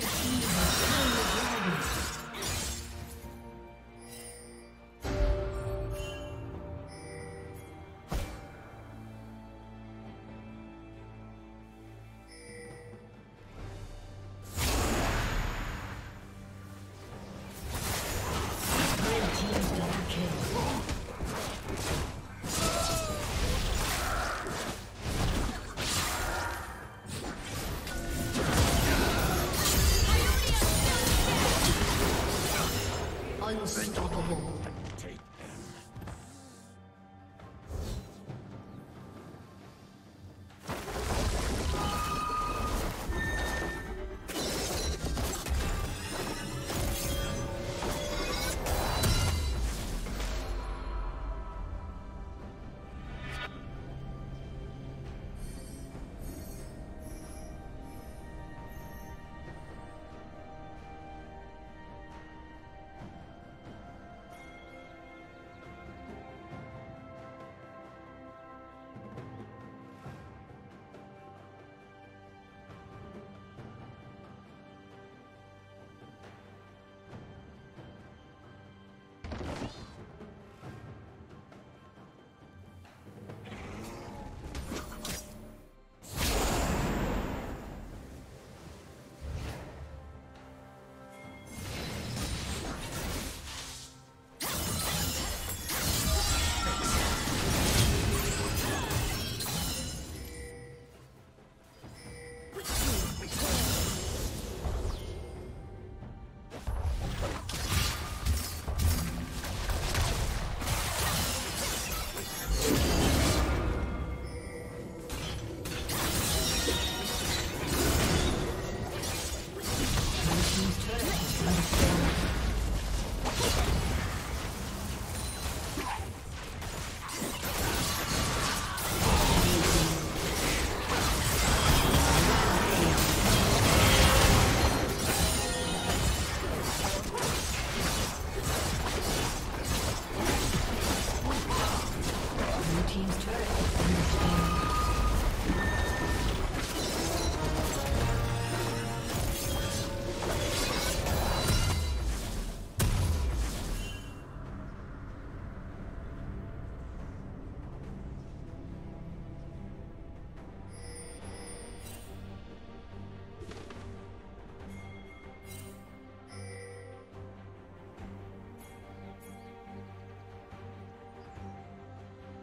Red team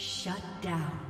Shut down.